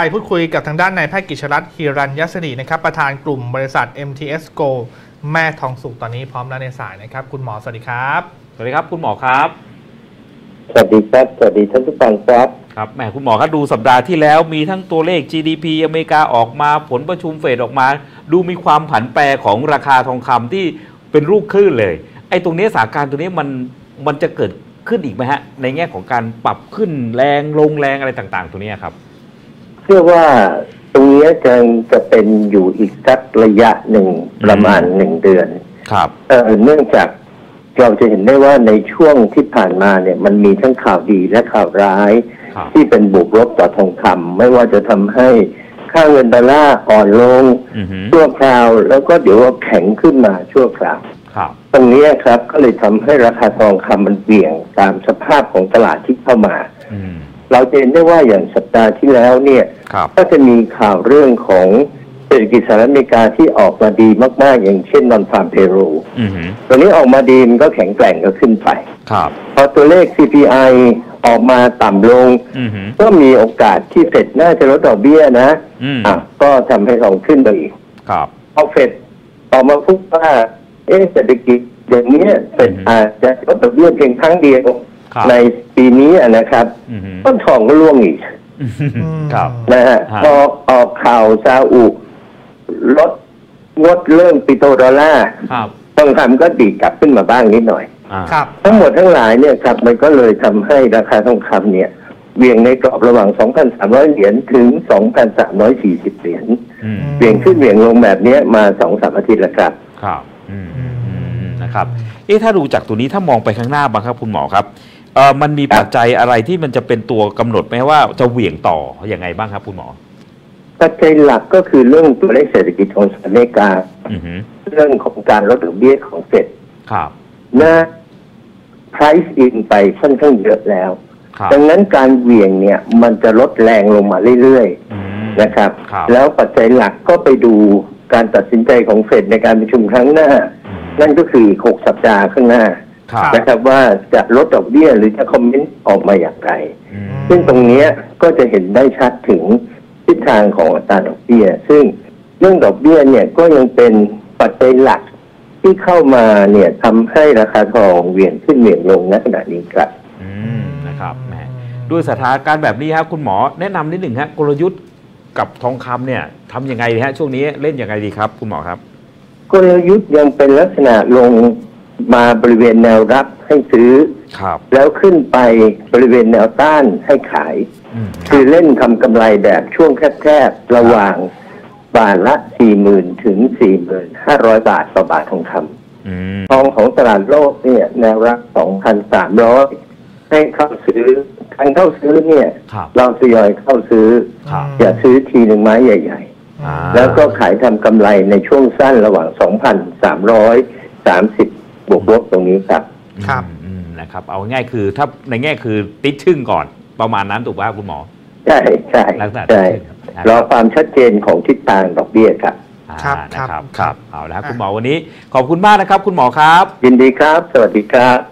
ไปพูดคุยกับทางด้านนายแพทย์กิจรัตน์ฮิรัญยศรีนะครับประธานกลุ่มบริษัท MTS Go แม่ทองสุกตอนนี้พร้อมแล้วในสายนะครับ คุณหมอสวัสดีครับ สวัสดีครับ คุณหมอครับ สวัสดีครับ สวัสดีท่านผู้ฟังครับ ครับแหมคุณหมอครับดูสัปดาห์ที่แล้วมีทั้งตัวเลข GDP อเมริกาออกมาผลประชุมเฟดออกมา ดูมีความผันแปรของราคาทองคำที่เป็นรูปคลื่นเลย ไอ้ตรงนี้สถานการณ์ตัวนี้มันมันจะเกิดขึ้นอีกไหมฮะในแง่ของการปรับขึ้นแรงลงแรงอะไรต่าง ๆ ตัวนี้ครับเชื่อว่าตรงนี้จะจะเป็นอยู่อีกสักระยะหนึ่งประมาณหนึ่งเดือน ครับเอ่อเนื่องจากเราจะเห็นได้ว่าในช่วงที่ผ่านมาเนี่ย มันมีทั้งข่าวดีและข่าวร้ายครับที่เป็นบวกลบต่อทองคำไม่ว่าจะทำให้ค่าเงินดอลลาร์อ่อนลงอือฮึชั่วคราว แล้วก็เดี๋ยวแข็งขึ้นมาชั่วคราวครับตรงนี้ครับก็เลยทำให้ราคาทองคำมันเปลี่ยนตามสภาพของตลาดที่เข้ามาอืม เราจะเห็นได้ว่าอย่างสัปดาห์ที่แล้วเนี่ยครับก็จะมีข่าวเรื่องของเศรษฐกิจสหรัฐอเมริกาที่ออกมาดีมาก ๆ อย่างเช่นนอนฟาร์มเพโรอือฮึตัวนี้ออกมาดีมันก็แข็งแกร่งก็ขึ้นไปครับพอตัวเลข CPI ออกมาต่ำลงอือฮึก็มีโอกาสที่เฟดน่าจะลดดอกเบี้ยนะอืมอะก็ทำให้ทองขึ้นไปอีกครับพอเฟดออกมาพูดว่าเอ๊ะเศรษฐกิจอย่างเนี้ยเฟดอืมอาจจะลดดอกเบี้ยเพียงครั้งเดียวครับ ในปีนี้อะนะครับอือฮึต้นทองก็ร่วงอีกครับนะฮะฮะพอออกข่าวซาอุลดงดเรื่องปิโตรดอลลาร์ครับทองคำก็ดีดกลับขึ้นมาบ้างนิดหน่อยอ่าครับ ทั้งหมดทั้งหลายเนี่ยครับ มันก็เลยทำให้ราคาทองคำเนี่ยเวียงในกรอบระหว่าง 2,300 เหรียญถึง 2,340 เหรียญอืมเวียงขึ้นเวียงลงแบบเนี้ยมาสองสามอาทิตย์แล้วครับ ครับอืมอืมอืมนะครับ เอ๊ะถ้าดูจากตัวนี้ถ้ามองไปข้างหน้าบ้างครับคุณหมอครับเออมันมีปัจจัยอะไรที่มันจะเป็นตัวกำหนดไหมว่าจะเหวี่ยงต่อยังไงบ้างครับคุณหมอ ปัจจัยหลักก็คือเรื่องตัวเลขเศรษฐกิจของสหรัฐอเมริกาอือฮึเรื่องของการลดดอกเบี้ยของเฟดครับน่า price in ไปค่อนข้างเยอะแล้วครับดังนั้นการเหวี่ยงเนี่ยมันจะลดแรงลงมาเรื่อยอืมๆนะครับครับแล้วปัจจัยหลักก็ไปดูการตัดสินใจของเฟดในการประชุมครั้งหน้าอืมนั่นก็คือ 6 สัปดาห์ข้างหน้า ครับนะครับว่าจะลดดอกเบี้ยหรือจะคอมเมนต์ออกมาอย่างไร อืมซึ่งตรงเนี้ยก็จะเห็นได้ชัดถึงทิศทางของอัตราดอกเบี้ย ซึ่งเรื่องดอกเบี้ยเนี่ยก็ยังเป็นปัจจัยหลักที่เข้ามาเนี่ยทำให้ราคาทองเหวี่ยงขึ้นเหวี่ยงลงณขณะนี้ครับ อืมนะครับแหมด้วยสถานการณ์แบบนี้ครับคุณหมอแนะนำนิดหนึ่งฮะกลยุทธ์กับทองคำเนี่ยทำยังไงดีฮะช่วงนี้เล่นยังไงดีครับ คุณหมอครับ กลยุทธ์ยังเป็นลักษณะลง มาบริเวณแนวรับให้ซื้อ ครับแล้วขึ้นไปบริเวณแนวต้านให้ขาย อืมคือเล่นทำกำไรแบบช่วงแคบๆ ระหว่างบาทละ 40,000 ถึง 4,500 บาทต่อบาททองคอืมำทองของตลาดโลกเนี่ยแนวรับ 2,300 ให้เข้าซื้อการเข้าซื้อเนี่ย ครับเราทยอยเข้าซื้อ ครับอย่าซื้อทีหนึ่งไม้ใหญ่ อ่าๆ แล้วก็ขายทำกำไรในช่วงสั้นระหว่าง 2,330 บวกลบตรงนี้ครับ ครับ อืมอืมนะครับ เอาง่ายๆคือถ้าในแง่คือติดชึ่งก่อนประมาณนั้นถูกป่ะคุณหมอ ใช่ใช่ลักษณะใช่ติดชึ่งนะรอความชัดเจนของทิศทางดอกเบี้ยครับ อ่าครับนะครับครับครับเอาละครับคุณหมอวันนี้ขอบคุณมากนะครับ คุณหมอครับ ยินดีครับ สวัสดีครับ